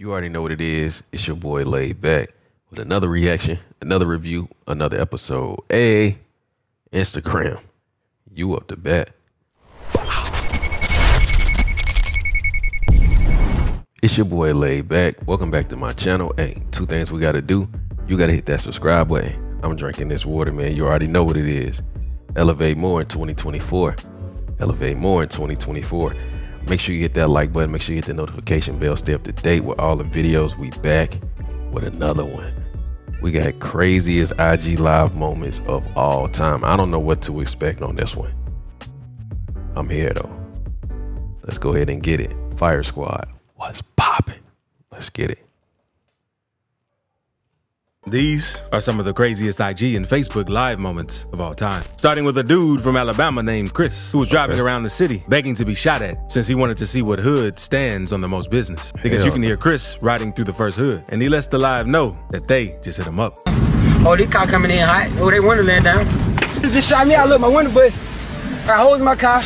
You already know what it is. It's your boy Laid Back with another reaction, another review, another episode. Hey, Instagram, you up to bat. It's your boy Laid Back. Welcome back to my channel. Hey, two things we gotta do. You gotta hit that subscribe button. I'm drinking this water, man. You already know what it is. Elevate more in 2024. Elevate more in 2024. Make sure you hit that like button. Make sure you hit the notification bell. Stay up to date with all the videos. We back with another one. We got craziest IG live moments of all time. I don't know what to expect on this one. I'm here though. Let's go ahead and get it. Fire Squad, what's popping? Let's get it. These are some of the craziest IG and Facebook live moments of all time. Starting with a dude from Alabama named Chris, who was driving Okay. around the city begging to be shot at since he wanted to see what hood stands on the most business. Because you can hear Chris riding through the first hood, and he lets the live know that they just hit him up. Oh, this car coming in hot. Oh, they Wonderland down. They just shot me out. Look, my window bush. I hold my car.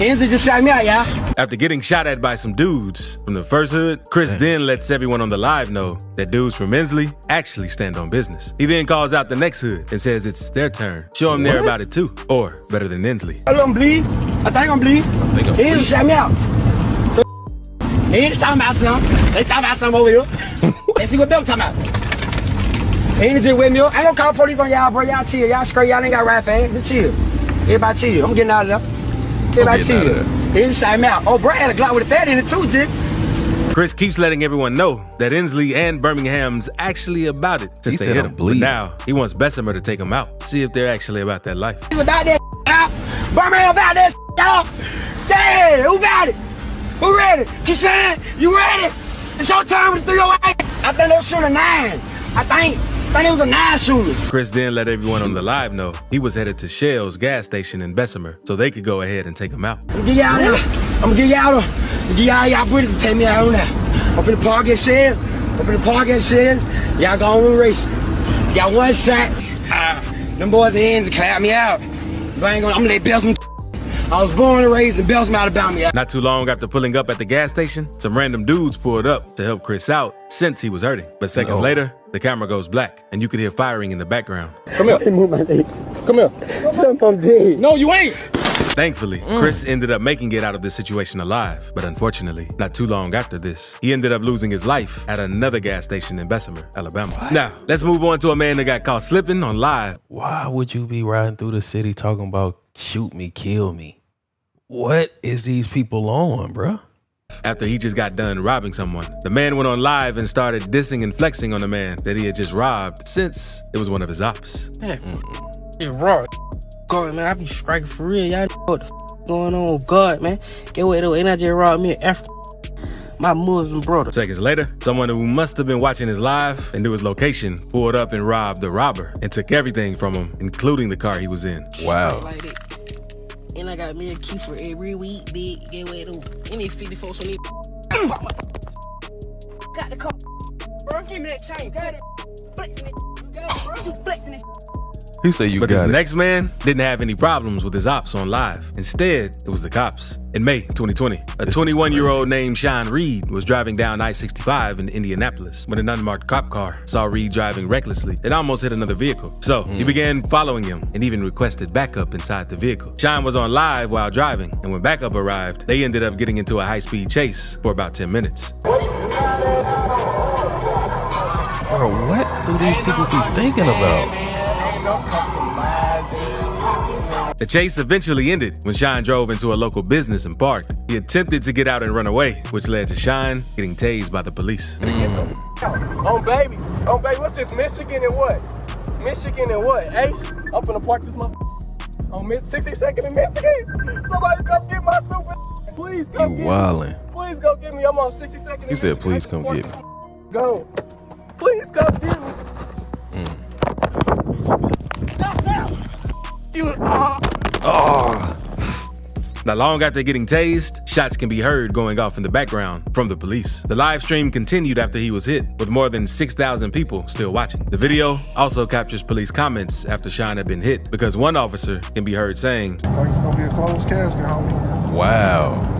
Ensley just shot me out, y'all. After getting shot at by some dudes from the first hood, Chris then lets everyone on the live know that dudes from Ensley actually stand on business. He then calls out the next hood and says it's their turn. Show them they're about it too, or better than Ensley. I don't bleed. I think I'm bleed. think He just shot me out. So, he ain't talking about something. They talking about something over here. Let's see what they're talking about. He ain't just with me. I ain't gonna call police on y'all, bro. Y'all chill. Y'all straight. Y'all ain't got rap fast. Just chill. Everybody chill. I'm getting out of there. Everybody getting out chill. of He just me out. Oh, bro had a Glock with a 30 in it too, Jig. Chris keeps letting everyone know that Ensley and Birmingham's actually about it since He they hit I'm him. But now he wants Bessemer to take him out, see if they're actually about that life. He's about that out. Birmingham about that y'all. Damn, who about it? Who ready? Kishan, you ready? It's your time with the 308. I think they'll shoot a nine. I think, I think it was a nine shooter. Chris then let everyone on the live know he was headed to Shell's gas station in Bessemer so they could go ahead and take him out. I'm gonna get y'all there. I'm gonna get y'all there. I'm gonna get y'all y'all British to take me out on there. Up in the park at Shells. Up in the park at Shells. Y'all going on and race. Got one shot. Ah, them boys' hands and clap me out. But I ain't gonna, I'm gonna let Bessemer. I was born and raised in Bessemer, Alabama. Not too long after pulling up at the gas station, some random dudes pulled up to help Chris out since he was hurting. But seconds No. later, the camera goes black and you can hear firing in the background. Come here. Move my leg. Come here. Jump on dead. No, you ain't. Thankfully, mm. Chris ended up making it out of this situation alive. But unfortunately, not too long after this, he ended up losing his life at another gas station in Bessemer, Alabama. Now, let's move on to a man that got caught slipping on live. Why would you be riding through the city talking about shoot me, kill me? What is these people on, bruh? After he just got done robbing someone, the man went on live and started dissing and flexing on the man that he had just robbed since it was one of his ops. It's raw. God, man, I be striking for real. Y'all know what the f- going on. God, man. Get away though? Ain't I just robbed me an African my Muslim brother. Seconds later, someone who must have been watching his live and knew his location pulled up and robbed the robber and took everything from him, including the car he was in. Wow. Like that. And I got me a key for every week, big. Get what though? Any 50 folks on these. Got the car. Bro, give me that chain. Got it. Flexing it. You got it, bro. You flexing it. He said you But this got it. next man didn't have any problems with his ops on live. Instead, it was the cops. In May 2020, a 21 year old named Sean Reed was driving down I 65 in Indianapolis when an unmarked cop car saw Reed driving recklessly and almost hit another vehicle. So he mm. began following him and even requested backup inside the vehicle. Sean was on live while driving, and when backup arrived, they ended up getting into a high speed chase for about 10 minutes. Bro, what do these people be thinking about? The chase eventually ended when Shine drove into a local business and parked. He attempted to get out and run away, which led to Shine getting tased by the police. Oh, baby. Oh, baby, what's this? Michigan and what? Michigan and what? Ace? I'm finna park this motherfucker on mid 62nd in Michigan. Somebody come get my stupid. Please come You get wildin'. me. Please go get me. I'm on 62nd. in He said, "Please come can get park this Go. Please come get me. You. Uh, Oh, Not long after getting tased, shots can be heard going off in the background from the police. The live stream continued after he was hit, with more than 6,000 people still watching. The video also captures police comments after Shine had been hit, because one officer can be heard saying, Like it's gonna be a closed casket, homie. wow.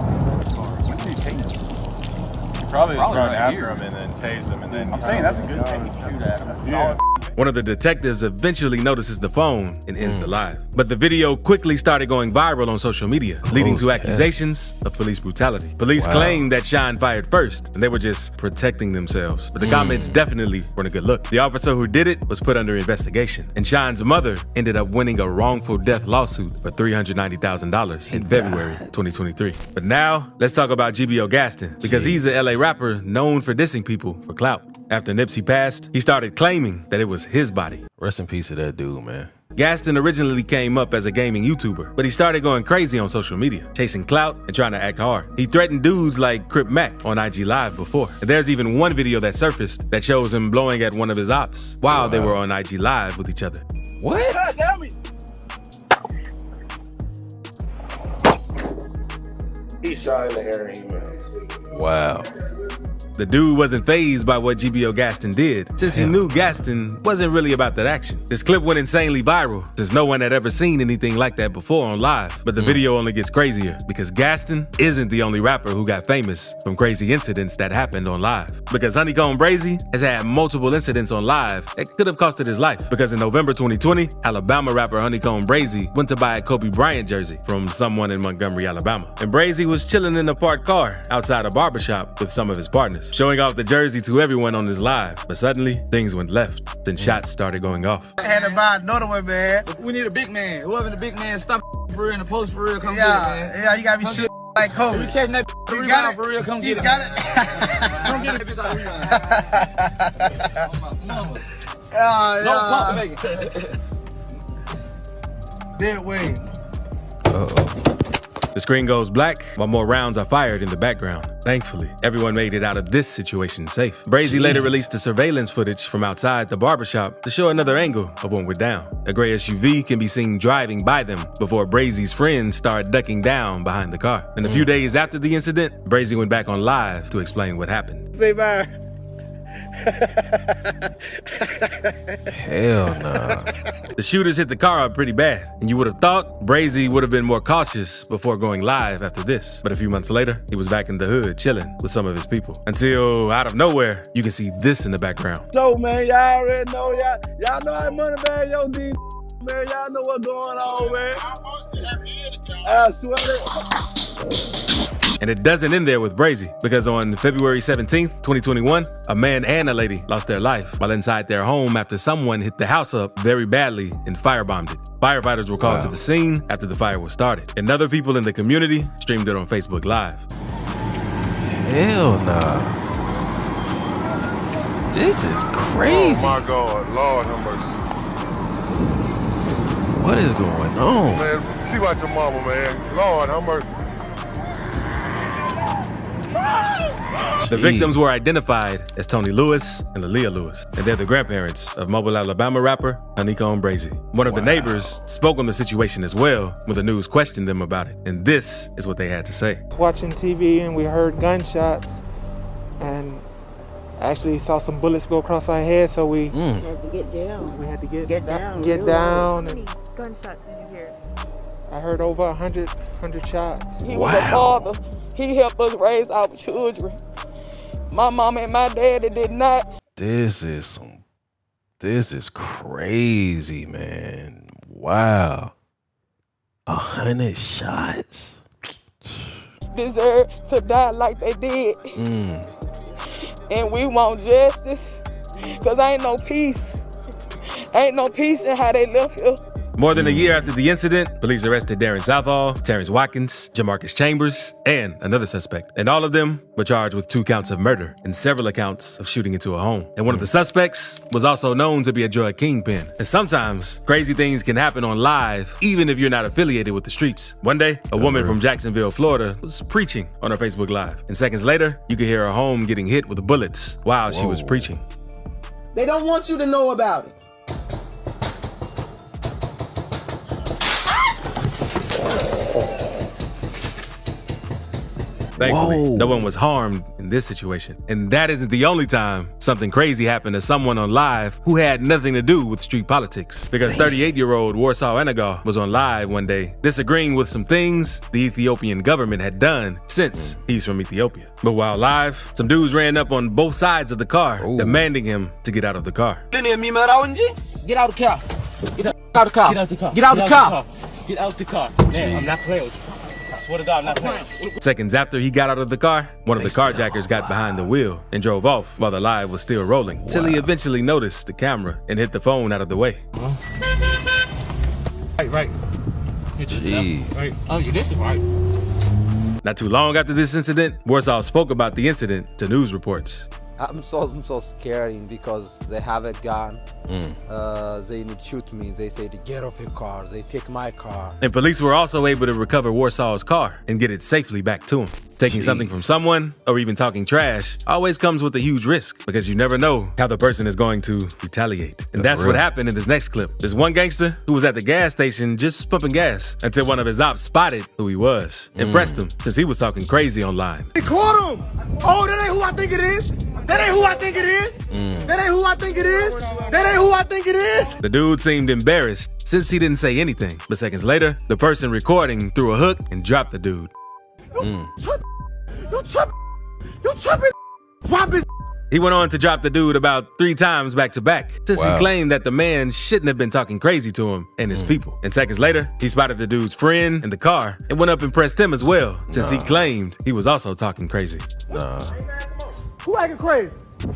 Probably, just Probably run right after here. him and then tase him and then. I'm saying that's a good thing to shoot at him. That's Yeah. solid One of the detectives eventually notices the phone and ends the live. But the video quickly started going viral on social media, leading to accusations of police brutality. Police Wow. claimed that Shine fired first, and they were just protecting themselves. But the comments definitely weren't a good look. The officer who did it was put under investigation, and Shine's mother ended up winning a wrongful death lawsuit for $390,000 in February 2023. But now, let's talk about GBO Gaston, because he's a LA rapper known for dissing people for clout. After Nipsey passed, he started claiming that it was his body. Rest in peace to that dude, man. Gaston originally came up as a gaming YouTuber, but he started going crazy on social media, chasing clout and trying to act hard. He threatened dudes like Crip Mac on IG Live before. And there's even one video that surfaced that shows him blowing at one of his ops while they were on IG Live with each other. What? He shot in the air and he missed. Wow. The dude wasn't phased by what GBO Gaston did, since he knew Gaston wasn't really about that action. This clip went insanely viral, since no one had ever seen anything like that before on live. But the mm. video only gets crazier, because Gaston isn't the only rapper who got famous from crazy incidents that happened on live. Because Honeycomb Brazy has had multiple incidents on live that could have costed his life. Because in November 2020, Alabama rapper Honeycomb Brazy went to buy a Kobe Bryant jersey from someone in Montgomery, Alabama. And Brazy was chilling in a parked car outside a barbershop with some of his partners, showing off the jersey to everyone on his live. But suddenly, things went left. Then shots started going off. I had to buy another one, man. We need a big man. Whoever the big man, stop for real in the post for real. Come Yeah, get it, man. yeah, you gotta be Come shit like Kobe. We catching that You rebound got it. for real. Come You get it. got man. it. Come get it. Bitch, out of rebound. Mama, mama. Yeah, No yeah. pump, baby. Dead way. Uh oh. The screen goes black while more rounds are fired in the background. Thankfully, everyone made it out of this situation safe. Brazy later released the surveillance footage from outside the barbershop to show another angle of when we're down. A gray SUV can be seen driving by them before Brazy's friends start ducking down behind the car. And a few mm. days after the incident, Brazy went back on live to explain what happened. Say bye. Hell nah. The shooters hit the car up pretty bad, and you would have thought Brazy would have been more cautious before going live after this. But a few months later, he was back in the hood chilling with some of his people. Until out of nowhere, you can see this in the background. So man, y'all already know y'all. Y'all know how money bag yo D man. Y'all know what's going on, man. I swear to And it doesn't end there with Brazy, because on February 17th, 2021, a man and a lady lost their life while inside their home after someone hit the house up very badly and firebombed it. Firefighters were called Wow. to the scene after the fire was started, and other people in the community streamed it on Facebook Live. Hell nah. This is crazy. Oh my God, Lord have mercy. What is going on? Man, see about your mama, man. Lord have mercy. The victims were identified as Tony Lewis and Aaliyah Lewis, and they're the grandparents of mobile Alabama rapper Honeycomb Brazy. One of the neighbors spoke on the situation as well when the news questioned them about it, and this is what they had to say. watching TV and we heard gunshots and actually saw some bullets go across our head so we Mm. had to get down. we had to get Get down, get down How many gunshots did you hear? I heard over a hundred hundred shots. He was a Wow. father. He helped us raise our children. My mama and my daddy did not. This is some. This is crazy, man. Wow. A hundred shots. deserve to die like they did. Mm. And we want justice. Cause ain't no peace. Ain't no peace in how they left here. More than a year after the incident, police arrested Darren Southall, Terrence Watkins, Jamarcus Chambers, and another suspect. And all of them were charged with two counts of murder and several accounts of shooting into a home. And one of the suspects was also known to be a drug kingpin. And sometimes crazy things can happen on live, even if you're not affiliated with the streets. One day, a woman from Jacksonville, Florida, was preaching on her Facebook Live. And seconds later, you could hear her home getting hit with bullets while she was preaching. They don't want you to know about it. Thankfully, Whoa. no one was harmed in this situation. And that isn't the only time something crazy happened to someone on live who had nothing to do with street politics. Because 38 year old Warsaw Enagar was on live one day disagreeing with some things the Ethiopian government had done since he's from Ethiopia. But while live, some dudes ran up on both sides of the car, demanding him to get out of the car. Get out of the car. Get out of the car. Get out the car. Get out the car. Get out the car. Get out the car. Man, I'm not playing with you. I swear to God, I'm not playing. Seconds after he got out of the car, one of the carjackers got behind the wheel and drove off while the live was still rolling, till he eventually noticed the camera and hit the phone out of the way. Right, right. Jeez. Right. Oh, you this is right. Not too long after this incident, Warsaw spoke about the incident to news reports. I'm so I'm so scared because they have a gun. Mm. Uh, they shoot me. They say to get off your car. They take my car. And police were also able to recover Warsaw's car and get it safely back to him. Taking something from someone or even talking trash always comes with a huge risk because you never know how the person is going to retaliate. And that's what happened in this next clip. There's one gangster who was at the gas station just pumping gas until one of his ops spotted who he was and Mm. pressed him since he was talking crazy online. They caught him. Oh, that ain't who I think it is. That ain't who I think it is. That ain't who I think it is. That ain't who I think it is. The dude seemed embarrassed since he didn't say anything. But seconds later, the person recording threw a hook and dropped the dude. Trip. You tripping. You tripping. Drop it. He went on to drop the dude about three times back to back, since Wow. he claimed that the man shouldn't have been talking crazy to him and his mm. people. And seconds later, he spotted the dude's friend in the car and went up and pressed him as well, since he claimed he was also talking crazy. Nah. Who acting crazy?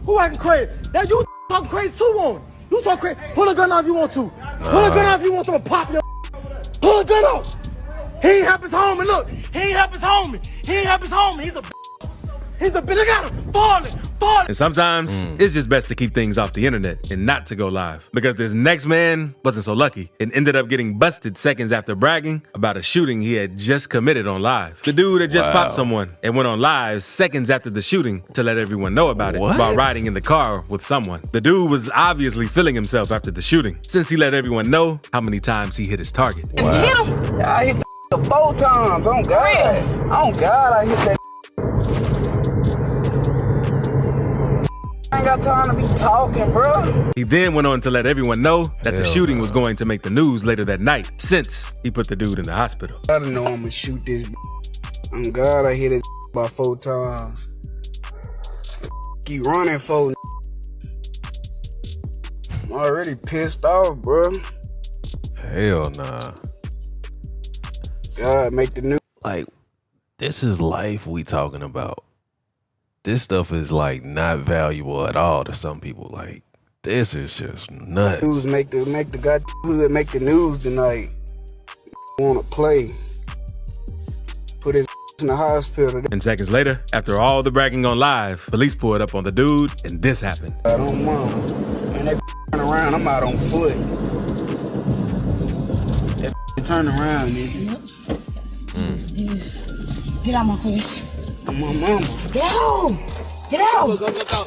Who acting crazy? That you talking crazy too on. You talk crazy. Pull a gun off if you want to. Pull a gun off if you want to pop your. Pull a gun off. He ain't help his homie. Look, he ain't help his homie. He ain't help his homie. He's a. He's a. Look at him falling, falling. And sometimes mm. it's just best to keep things off the internet and not to go live. Because this next man wasn't so lucky and ended up getting busted seconds after bragging about a shooting he had just committed on live. The dude had just Wow. popped someone and went on live seconds after the shooting to let everyone know about it What? while riding in the car with someone. The dude was obviously feeling himself after the shooting since he let everyone know how many times he hit his target. Yeah, I hit the four times. Oh God. Oh God, I hit that. I ain't got time to be talking, bro. He then went on to let everyone know that the Hell shooting was going to make the news later that night since he put the dude in the hospital. I didn't know I'm gonna shoot this. Oh God, I hit it about four times. Keep running, four. I'm already pissed off, bro. Hell nah. God, make the news. Like, this is life we talking about. This stuff is like not valuable at all to some people. Like, this is just nuts. News make the make the god hood make the news tonight. Want to play? Put his in the hospital. And seconds later, after all the bragging on live, police pulled up on the dude and this happened. I don't mind. And they turn around, I'm out on foot. They turn around, nigga. Get out my face. I'm my mama. Get out! Get out! Go, go, go, go.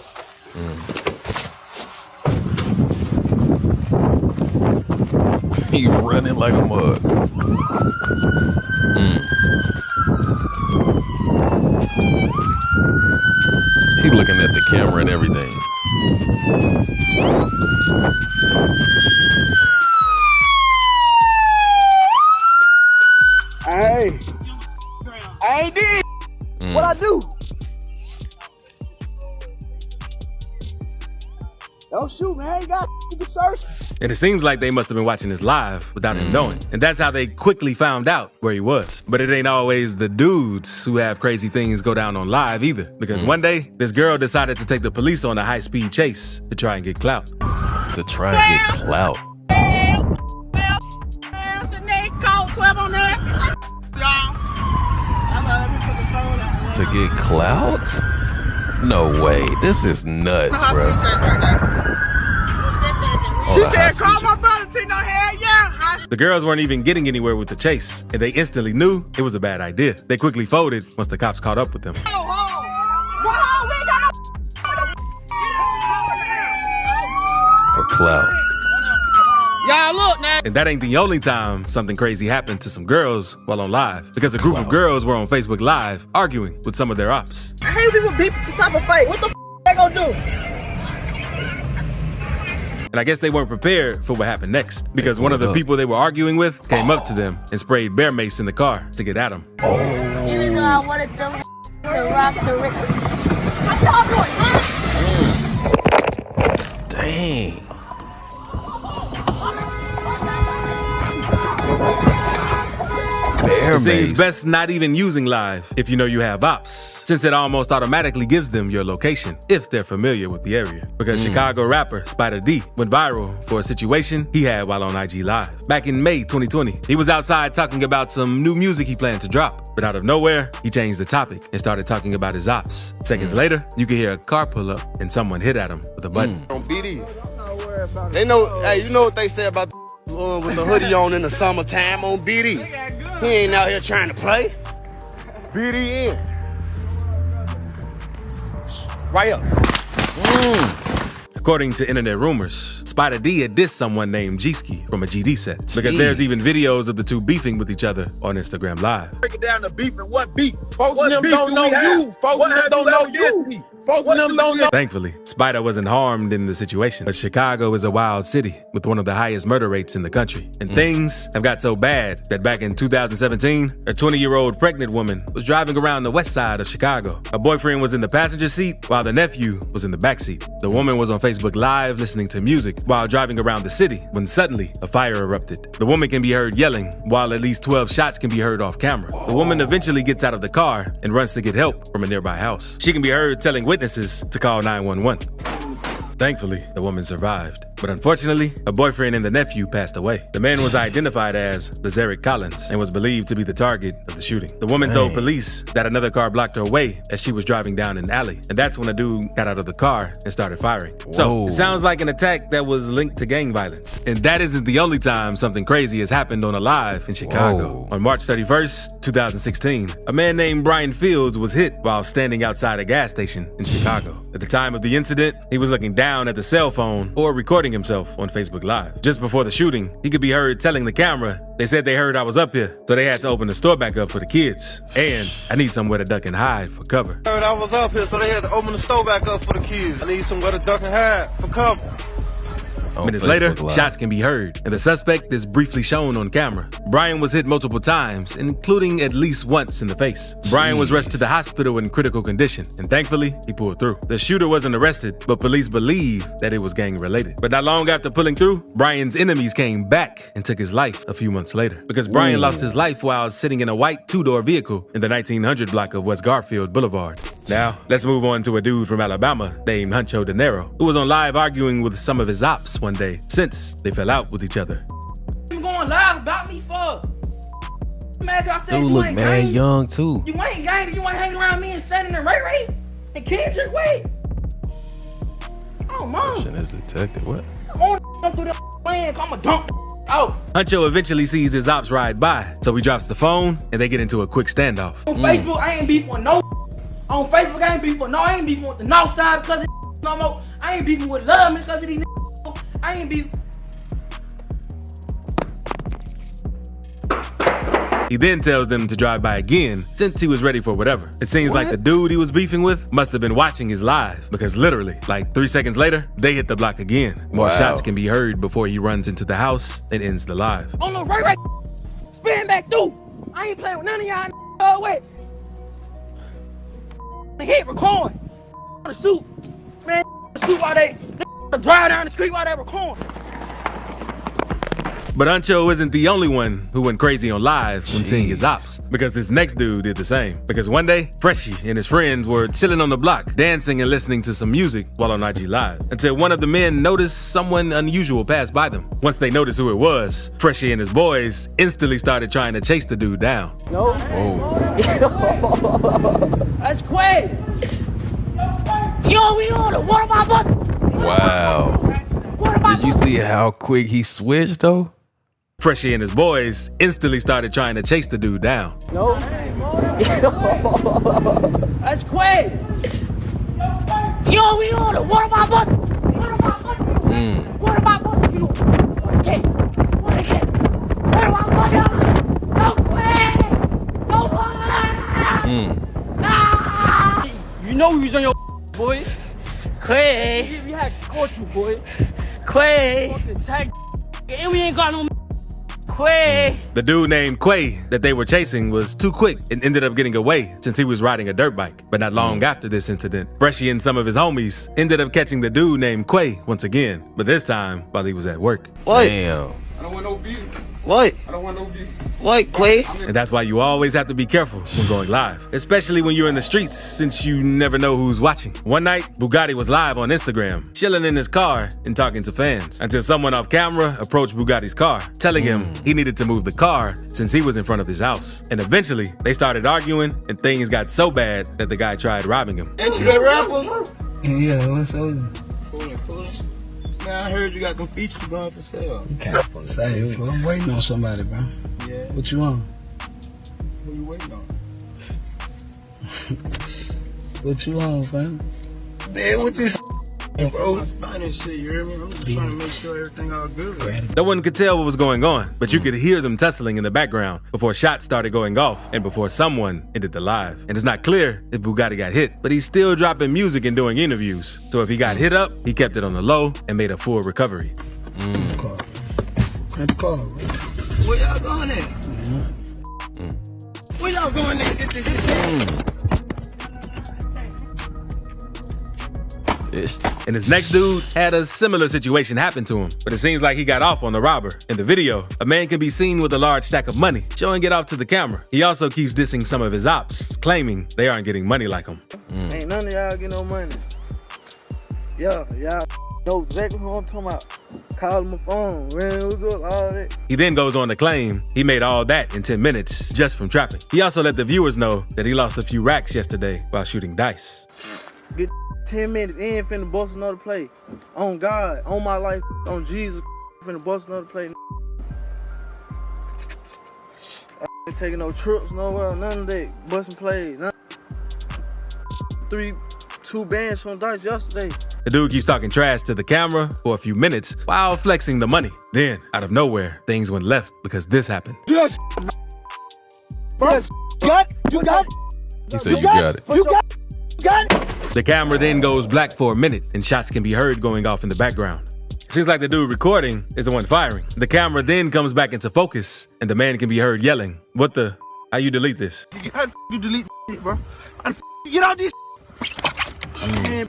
he running like a mug. Mm. He looking at the camera and everything. Shoot, man. I ain't got you can search. And it seems like they must have been watching this live without him mm. knowing. And that's how they quickly found out where he was. But it ain't always the dudes who have crazy things go down on live either. Because mm. one day, this girl decided to take the police on a high speed chase to try and get clout. To try and get clout. To get clout? No way. This is nuts, bro. She Oh, the said, speed call my brother, Tino. Hell yeah. The girls weren't even getting anywhere with the chase, and they instantly knew it was a bad idea. They quickly folded once the cops caught up with them. for clout. Y'all look now. And that ain't the only time something crazy happened to some girls while on live, because a group of girls were on Facebook Live arguing with some of their ops. I hate people beat to stop a fight. What the f they gonna do? And I guess they weren't prepared for what happened next, because one of the people they were arguing with came up to them and sprayed bear mace in the car to get at them. Even though I wanted them to rock the rhythm. What y'all? Dang. It seems best not even using live if you know you have ops, since it almost automatically gives them your location if they're familiar with the area. Because Mm. Chicago rapper Spider D went viral for a situation he had while on IG Live. Back in May 2020, he was outside talking about some new music he planned to drop. But out of nowhere, he changed the topic and started talking about his ops. Seconds Mm. later, you could hear a car pull up and someone hit at him with a button. Mm. on BD. They know, hey, you know what they say about uh, with the hoodie on in the summertime on BD. He ain't out here trying to play. BD in. Right up. According to internet rumors, Spider D had dissed someone named G-Ski from a GD set. Because Jeez. there's even videos of the two beefing with each other on Instagram Live. Break it down to beef and what beef. Folks What them beef don't do know you. Folks What them don't know ever did you. To me? Folks them don't know. Thankfully, Spider wasn't harmed in the situation, but Chicago is a wild city with one of the highest murder rates in the country. And mm. things have got so bad that back in 2017, a 20 year old pregnant woman was driving around the west side of Chicago. Her boyfriend was in the passenger seat while the nephew was in the back seat. The woman was on Facebook Live listening to music while driving around the city when suddenly a fire erupted. The woman can be heard yelling while at least 12 shots can be heard off camera. The woman eventually gets out of the car and runs to get help from a nearby house. She can be heard telling witnesses to call 911. Thankfully, the woman survived. But unfortunately, a boyfriend and the nephew passed away. The man was identified as Lazarick Collins and was believed to be the target of the shooting. The woman told police that another car blocked her way as she was driving down an alley. And that's when a dude got out of the car and started firing. So it sounds like an attack that was linked to gang violence. And that isn't the only time something crazy has happened on a live in Chicago. On March 31st, 2016, a man named Brian Fields was hit while standing outside a gas station in Chicago. At the time of the incident, he was looking down at the cell phone or recording himself on Facebook Live. Just before the shooting, he could be heard telling the camera, they said they heard I was up here, so they had to open the store back up for the kids. And I need somewhere to duck and hide for cover. Heard I was up here, so they had to open the store back up for the kids. I need somewhere to duck and hide for cover. On Minutes Facebook later, Live. shots can be heard, and the suspect is briefly shown on camera. Brian was hit multiple times, including at least once in the face. Brian was rushed to the hospital in critical condition, and thankfully, he pulled through. The shooter wasn't arrested, but police believe that it was gang related. But not long after pulling through, Brian's enemies came back and took his life a few months later. Because Brian Ooh. lost his life while sitting in a white two door vehicle in the 1900 block of West Garfield Boulevard. Now, let's move on to a dude from Alabama named Huncho De Niro, who was on live arguing with some of his ops one day since they fell out with each other. You going live about me for? Man, I said Dude you look ain't mad gang. young too. You ain't gang. You ain't hanging around me and standing in Ray Ray and Kendrick. Wait. Oh, mom. Question is detected. What? I'm on through the land. I'm a dump. Oh, Huncho eventually sees his ops ride by, so he drops the phone and they get into a quick standoff. on Facebook, I ain't beefing with no. On Facebook, I ain't beefing with no. I ain't beefing with the North Side because of no more. I ain't beefing with Love because of these. I ain't beefing. He then tells them to drive by again since he was ready for whatever. It seems like the dude he was beefing with must have been watching his live because literally, like three seconds later, they hit the block again. More Wow. shots can be heard before he runs into the house and ends the live. On the Ray Ray. Spin back through. I ain't playing with none of y'all. Oh, wait. Hit record. The shoot. Man, the shoot while they, they drive down the street while they record. But Huncho isn't the only one who went crazy on live when seeing his ops, because this next dude did the same. Because one day, Freshie and his friends were chilling on the block, dancing and listening to some music while on IG Live, until one of the men noticed someone unusual pass by them. Once they noticed who it was, Freshie and his boys instantly started trying to chase the dude down. No. Oh. That's Quay. Yo, we on it. What about what? Wow. Did you see how quick he switched though? Freshie and his boys instantly started trying to chase the dude down. No. That's Quay. Yo, we on it. What about what? What about what? What about what? You it. Work it. Where my mother? No way. No way. Ah. You know we was on your boy. Quay. We had caught you, boy. Quay. Fucking tag. And we ain't got no Quay. The dude named Quay that they were chasing was too quick and ended up getting away since he was riding a dirt bike. But not long hmm. after this incident, Freshy and some of his homies ended up catching the dude named Quay once again, but this time while he was at work. What? Damn. I don't want no beef. What? I don't want no beef. What, Quay? And that's why you always have to be careful when going live, especially when you're in the streets since you never know who's watching. One night, Bugatti was live on Instagram, chilling in his car and talking to fans until someone off camera approached Bugatti's car, telling him he needed to move the car since he was in front of his house. And eventually, they started arguing and things got so bad that the guy tried robbing him. Ain't you that rapper? Yeah, what's up? Man, I heard you got some features going for sale. Can't say, well, I'm waiting on somebody, bro. Yeah. What you want? What you waiting on? What you want, fam? Man, what this bro? I'm Spanish shit, you hear me? I'm just trying to make sure everything all good. No one could tell what was going on, but you could hear them tussling in the background before shots started going off and before someone ended the live. And it's not clear if Bugatti got hit, but he's still dropping music and doing interviews. So if he got hit up, he kept it on the low and made a full recovery. Let's call. Where y'all going at? Where y'all going at? Get this shit. And his next dude had a similar situation happen to him, but it seems like he got off on the robber. In the video, a man can be seen with a large stack of money, showing it off to the camera. He also keeps dissing some of his ops, claiming they aren't getting money like him. Mm. Ain't none of y'all get no money. Yeah, y'all know exactly who I'm talking about. Call my phone, man, what's up, all that. He then goes on to claim he made all that in 10 minutes just from trapping. He also let the viewers know that he lost a few racks yesterday while shooting dice. Get 10 minutes in, finna bust another play. On God, on my life, on Jesus, finna bust another play. I ain't taking no trips nowhere, none of that. Busting plays, none. Three, two bands from Dice yesterday. The dude keeps talking trash to the camera for a few minutes while flexing the money. Then, out of nowhere, things went left because this happened. Yes, bro. Got, you got, He said you got it. you got, got. The camera then goes black for a minute and shots can be heard going off in the background. Seems like the dude recording is the one firing. The camera then comes back into focus and the man can be heard yelling, What the? How you delete this? How you delete shit, bro? How the you get out this? Man,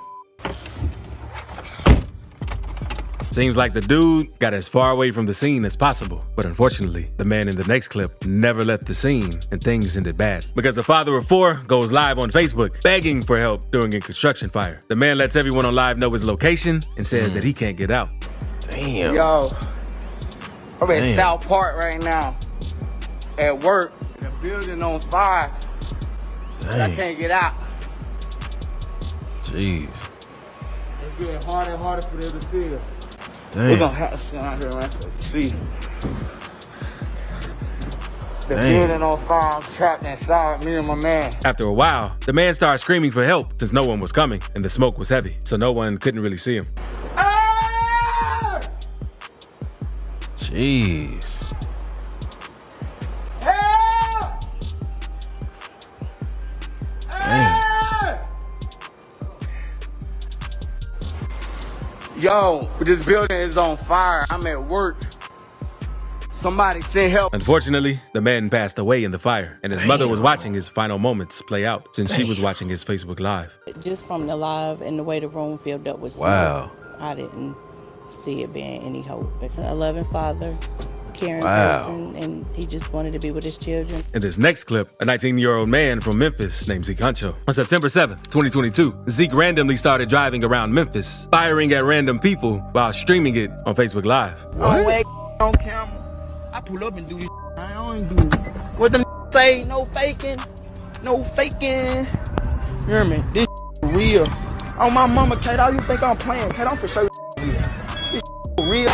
Seems like the dude got as far away from the scene as possible. But unfortunately, the man in the next clip never left the scene and things ended bad. Because the father of four goes live on Facebook begging for help during a construction fire. The man lets everyone on live know his location and says that he hmm. can't get out. Damn. Yo, I'm at Damn. South Park right now. At work, the building on fire. But I can't get out. Jeez. It's getting harder and harder for them to see us. Damn. We're gonna have to stand out here man, to see. The Damn. building on fire. Trapped inside. Me and my man. After a while, the man started screaming for help since no one was coming and the smoke was heavy, so no one couldn't really see him. Ah! Jeez. Yo, this building is on fire. I'm at work. Somebody send help. Unfortunately, the man passed away in the fire, and his mother was watching his final moments play out since she was watching his Facebook Live. Just from the live and the way the room filled up with smoke, Wow. I didn't see it being any hope. A loving father, caring Wow. person, and he just wanted to be with his children. In this next clip, a 19 year old man from Memphis named Zeke Huncho. On September 7th, 2022, Zeke randomly started driving around Memphis, firing at random people while streaming it on Facebook Live. I don't on camera. I pull up and do this. I don't do what the say. No faking. No faking. You hear me? This real. Oh my mama, Kate, all you think I'm playing? Kate, I'm for sure real. This real.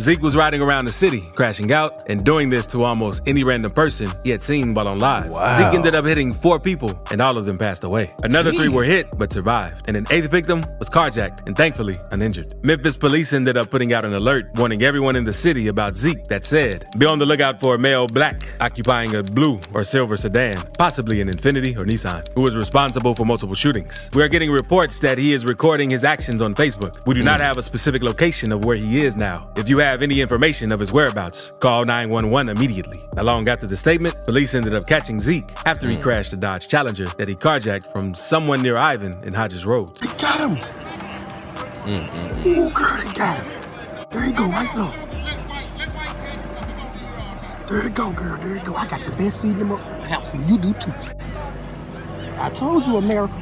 Zeke was riding around the city, crashing out, and doing this to almost any random person he had seen while on live. Wow. Zeke ended up hitting four people, and all of them passed away. Another three were hit but survived, and an eighth victim was carjacked and thankfully uninjured. Memphis police ended up putting out an alert warning everyone in the city about Zeke that said, Be on the lookout for a male black occupying a blue or silver sedan, possibly an Infiniti or Nissan, who is responsible for multiple shootings. We are getting reports that he is recording his actions on Facebook. We do not hmm. have a specific location of where he is now. If you have any information of his whereabouts, call 911 immediately. Not long after the statement, police ended up catching Zeke after he hmm. crashed a Dodge Challenger that he carjacked from someone near Ivan in Hodges Road. They Got him. Oh, girl, they got him. There you go, right there. There you go, girl. There you go. I got the best seat in my house, and you do too. I told you, America.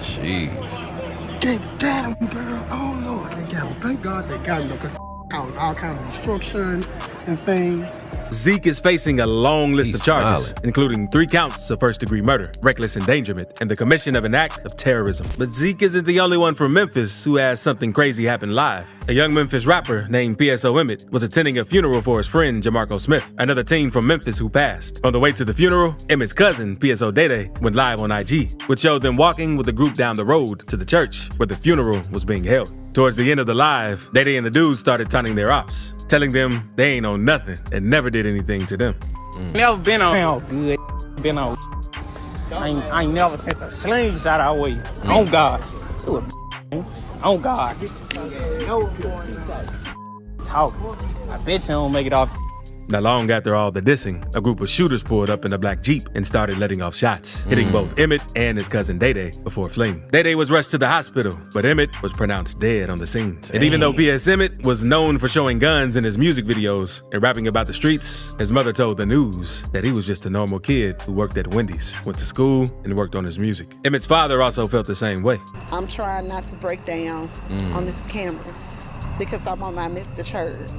Jeez. They got him, girl. Oh, Lord, they got him. Thank God they got him, because caused all kind of destruction and things. Zeke is facing a long list He's of charges, smiling. including three counts of first degree murder, reckless endangerment, and the commission of an act of terrorism. But Zeke isn't the only one from Memphis who has something crazy happen live. A young Memphis rapper named PSO Emmett was attending a funeral for his friend Jamarco Smith, another teen from Memphis who passed. On the way to the funeral, Emmett's cousin, PSO Dede, went live on IG, which showed them walking with a group down the road to the church where the funeral was being held. Towards the end of the live, Dede and the dudes started taunting their ops, telling them they ain't on nothing and never did anything to them. Mm. Never been on hell good. Been on. I ain't, I ain't never sent a slingshot our way. Mm. On God. It was on God. Talk. I bet you don't make it off. Not long after all the dissing, a group of shooters pulled up in a black Jeep and started letting off shots, hitting Mm. both Emmett and his cousin Dede before fleeing. Dede was rushed to the hospital, but Emmett was pronounced dead on the scene. And even though P.S. Emmett was known for showing guns in his music videos and rapping about the streets, his mother told the news that he was just a normal kid who worked at Wendy's, went to school, and worked on his music. Emmett's father also felt the same way. I'm trying not to break down Mm. on this camera because I want my Mr. Church.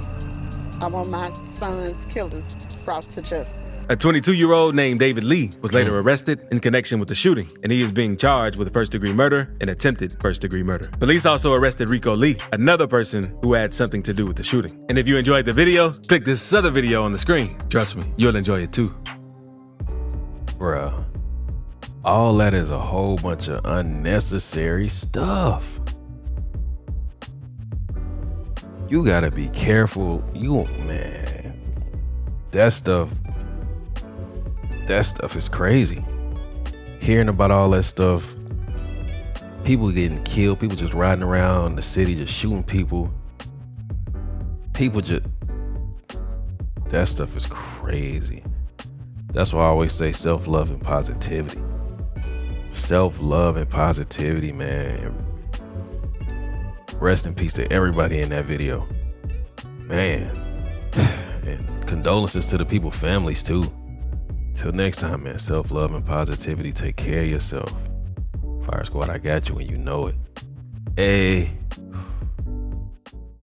I want my son's killers brought to justice. A 22 year old named David Lee was later mm. arrested in connection with the shooting, and he is being charged with first degree murder and attempted first degree murder. Police also arrested Rico Lee, another person who had something to do with the shooting. And if you enjoyed the video, click this other video on the screen. Trust me, you'll enjoy it too. Bruh. All that is a whole bunch of unnecessary stuff. You gotta be careful. You man. That stuff. That stuff is crazy. Hearing about all that stuff. People getting killed, people just riding around the city just shooting people. People just that stuff is crazy. That's why I always say self love and positivity. Self love and positivity, man. Rest in peace to everybody in that video. Man. And condolences to the people, families too. Till next time, man. Self love and positivity. Take care of yourself. Fire Squad, I got you when you know it. Hey.